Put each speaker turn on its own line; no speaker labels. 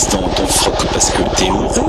distante en froc parce que t'es Théo